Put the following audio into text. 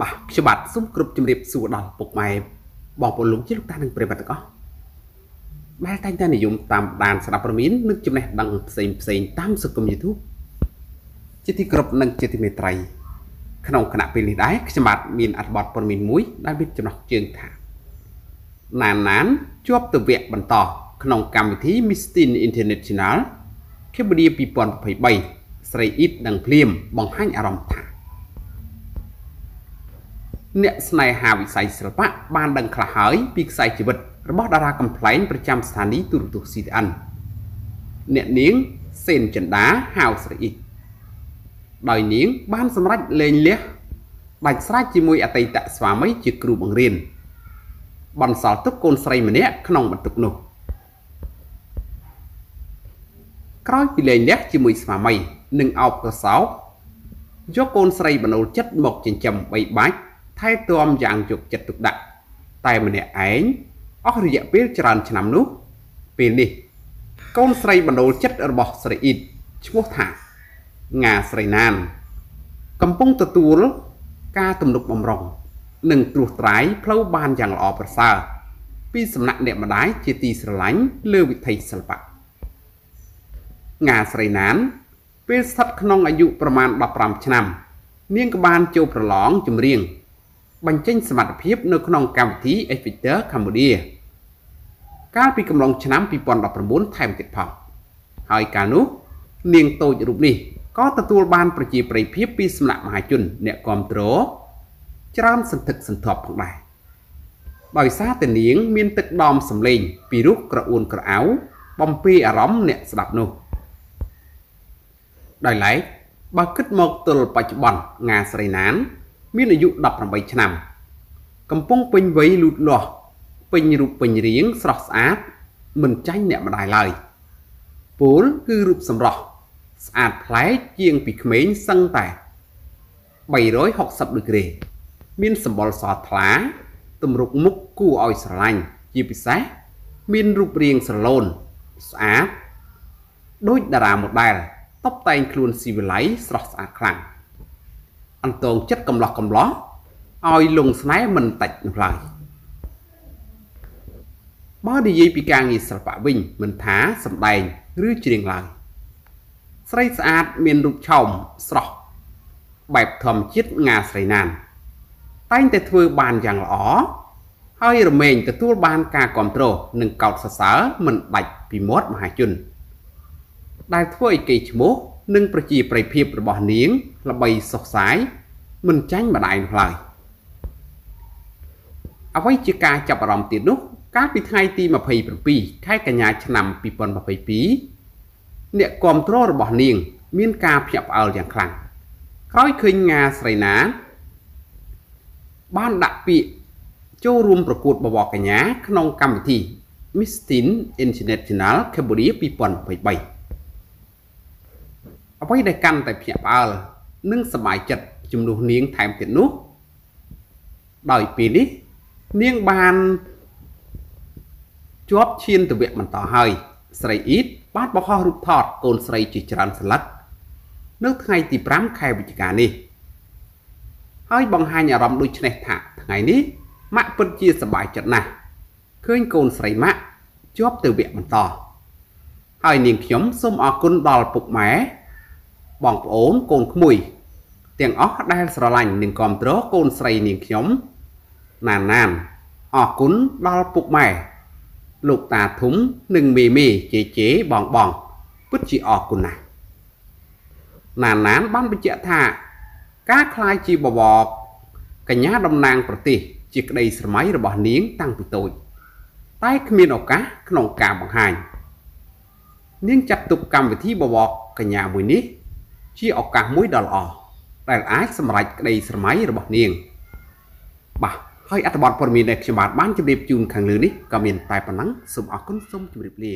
បាទខ្ញុំបាទសូមគ្រប់ជម្រាបសួរដល់ពុកម៉ែបងប្អូនលោកជាលោកតានិងប្រិយមិត្តទាំងអស់ដែលតែងតែនិយមតាមដានស្ដាប់ព័ត៌មាននិងចំណេះដឹងផ្សេងផ្សេងតាមសង្គម YouTube ជាទីគោរពនិងជាទីមេត្រីក្នុងគណៈពេលនេះដែរខ្ញុំបាទមានអត្ថបទព័ត៌មានមួយដែលមានចំណុចជើងថាណានណានជាប់ទៅវគ្គបន្តក្នុងកម្មវិធី Miss Teen International ខេបឌី2023ស្រីអ៊ីតនិងភ្លាមបង្ហាញអារម្មណ៍ថា អ្នកស្នេហាវិស័យសិល្បៈបានដឹងខ្លះហើយពីខ្សែជីវិតរបស់តារាកំ pl ែងប្រចាំស្ថានីយ៍ទូរទស្សន៍ CTN អ្នកនាងសេនចិន្តាហៅស្រីអ៊ីដោយនាង បានសម្រេចលែងលះដាច់ស្រេចជាមួយអតីតស្វាមីជាគ្រូបង្រៀនបន្សល់ទុកកូនស្រីម្នាក់ក្នុងបន្ទុកនោះក្រោយពីលែងលះជាមួយស្វាមី និងអោបកសោបយកកូនស្រីបណូលចិត្តមកចិញ្ចឹមបីបាច់ ថែទាំយ៉ាងយកចិត្តទុកដាក់តែម្នាក់ឯងអស់រយៈពេលច្រើនឆ្នាំនោះពេលនេះ កូនស្រីបណ្ដូលចិត្តរបស់ស្រីអ៊ីតឈ្មោះថាងាស្រីណាន កំពុងទទួលការទំនុកបំរុងនិងត្រួសត្រាយផ្លូវបានយ៉ាងល្អប្រសើរពីសំណាក់អ្នកម្ដាយជាទីស្រឡាញ់លើវិថីសិល្បៈងាស្រីណាន ពេលស្ថិតក្នុងអាយុប្រមាណ15ឆ្នាំ នាងក៏បានចូលប្រឡងចម្រៀង បញ្ចេញសមត្ថភាពនៅក្នុងកម្មវិធី X Factor Cambodia កាលពីកំឡុងឆ្នាំ2019ថែមទៀតផងហើយកាលនោះនាងតូចរូបនេះក៏ទទួលបានប្រជាប្រិយភាពពីសំណាក់មហាជន អ្នកគ្រប់គ្រងច្រើនសន្ធឹកសន្ធាប់ផងដែរដោយសារតែនាង មានទឹកដមសម្លេង ពីរុះក្រអួនក្រអៅបំពេអារម្មណ៍អ្នកស្ដាប់នោះដោយឡែកបើគិតមកទល់បច្ចុប្បន្នងាស្រីណាន មានអាយុ18ឆ្នាំ កំពុងពេញវ័យលូតលាស់ពេញរូបពេញរាងស្រស់ស្អាត មិនចាញ់អ្នកម្ដាយឡើយពូលគឺរូបសម្រស់ស្អាតប្លែកជាងពីក្មេងសឹងតែ360ដឺក្រេមានសម្បុរសថ្លាទម្រង់មុខគួរឲ្យស្រឡាញ់ជាពិសេសមានរូបរាងស្រឡូនស្អាតដូចតារាម៉ូដែល តុបតែងខ្លួនស៊ីវិល័យស្រស់ស្អាតខ្លាំង អន្តងចិត្តកំឡោះកំឡោះឲ្យលងស្នេហ៍មិនតិចនោះឡើយបើនិយាយពីការងារសិល្បៈវិញមិនថាសម្ដែងឬច្រៀងឡើយស្រីស្អាតមានរូបឆោមស្រស់បែបធម្មជាតិងាស្រីណានតែងតែធ្វើបានយ៉ាងល្អហើយរមែងទទួលបានការគ្រប់គ្រងនិងកោតសរសើរមិនដាច់ពីមាត់មហាជន ដែលធ្វើឲ្យកេរ្តិ៍ឈ្មោះ និងប្រជាប្រិយភាពរបស់នាងល្បីសុខសាយមិនចាញ់ម្ដាយនោះឡើយអ្វីជាការចាប់អារម្មណ៍ទៀតនោះ កាលពីថ្ងៃទី27ខែកញ្ញាឆ្នាំ2022អ្នកគ្រប់គ្រងរបស់នាង មានការភ្ញាក់ផ្អើលយ៉ាងខ្លាំងក្រោយឃើញងាស្រីណា បានដាក់ពាក្យចូលរួមប្រកួតបវរកញ្ញា ក្នុងកម្មវិធី Miss Teen International Cambodia 2023 អ្វីដែលកាន់តែភ្ញាក់ផ្អើលនិងសប្បាយចិត្តជំនួសនាងថែមទៀតនោះដោយពេលនេះនាងបានជាប់ឈានទៅវគ្គបន្តហើយស្រីអ៊ីតបានបង្ហោះរូបថតកូនស្រីជាច្រើនស្លឹកនៅថ្ងៃទី5ខែវិច្ឆិកានេះហើយបង្ហាញអារម្មណ៍ដូចនេះថាថ្ងៃនេះម៉ាក់ពិតជាសប្បាយចិត្តណាស់ឃើញកូនស្រីម៉ាក់ជាប់ទៅវគ្គបន្តហើយនាងខ្ញុំសូមអរគុណដល់ពុកម៉ែ បងប្អូនកូនក្មួយទាំងអស់ដែលស្រឡាញ់និងគាំទ្រកូនស្រីនាងខ្ញុំណានណានអរគុណដល់ពុកម៉ែលោកតាធំនិងមេមេជេជេបងបងពិតជាអរគុណណាស់ណានណានបានបញ្ជាក់ថា ការคลายជាបវរកញ្ញាតំណាងប្រទេស ជាក្តីស្រមៃរបស់នាងតាំងពីតូចតែគ្មានឱកាសក្នុងការបង្ហាញនាងចាត់ទុកកម្មវិធីបវរកញ្ញាមួយនេះ ជាឱកាសមួយដ៏ល្អដែលអាចសម្រេចក្តីស្រមៃរបស់នាង បាទហើយអត្ថបទព័ត៌មានដែលខ្ញុំបាទបានជម្រាបជូនខាងលើនេះក៏មានតែប៉ុណ្ណឹងសូមអរគុណសូមជម្រាបលា